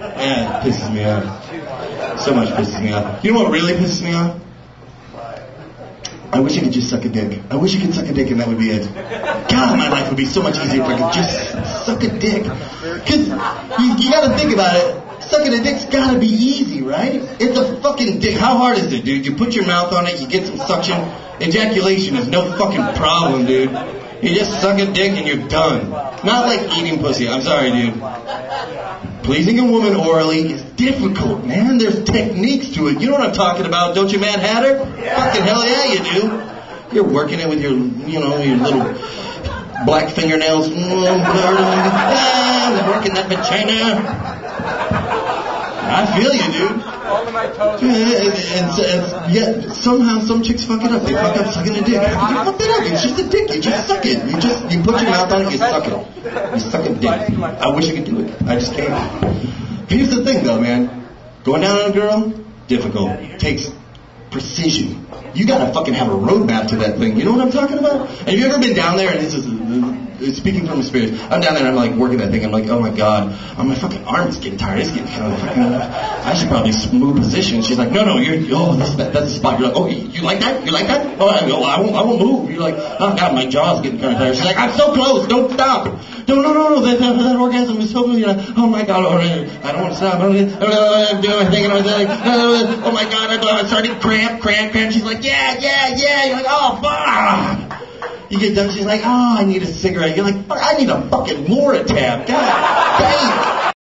Yeah, it pisses me off. So much pisses me off. You know what really pisses me off? I wish I could just suck a dick. I wish I could suck a dick and that would be it. God, my life would be so much easier if I could just suck a dick. Cause you, you gotta think about it. Sucking a dick's gotta be easy, right? It's a fucking dick. How hard is it, dude? You put your mouth on it, you get some suction. Ejaculation is no fucking problem, dude. You just suck a dick and you're done. Not like eating pussy. I'm sorry, dude. Pleasing a woman orally is difficult, man. There's techniques to it. You know what I'm talking about, don't you, Mad Hatter? Fucking hell yeah, you do. You're working it with your, you know, your little black fingernails. Ah, working that vagina. I feel you, dude. And, and, and, yeah, somehow some chicks fuck it up. They fuck up sucking a dick. You fuck it up. It's just a dick. You just suck it. You just you put your mouth on it. You suck it. You suck a dick. I wish I could do it. I just can't. Here's the thing, though, man. Going down on a girl, difficult. Takes precision. You gotta fucking have a roadmap to that thing. You know what I'm talking about? Have you ever been down there and this is speaking from experience. I'm down there and I'm like working that thing. I'm like, oh my god, oh, my fucking arm is getting tired. It's getting kind of fucking. I should probably move position. She's like, no, no, you're oh that's that, that's the spot. You're like, oh, you like that? You like that? Oh, I, oh, I won't, I won't move. You're like, oh god, my jaw's getting kind of tired. She's like, I'm so close. Don't stop. No, no, no, no. That, that, that orgasm is so good. You're like, oh my god, oh, I don't want to stop. I'm doing my thing. And I'm like, oh my god, I'm starting cramp, cramp, cramp. She's like, yeah, yeah, yeah. You're like, oh fuck. You get done, she's like, oh, I need a cigarette. You're like, I need a fucking Lortab. God damn.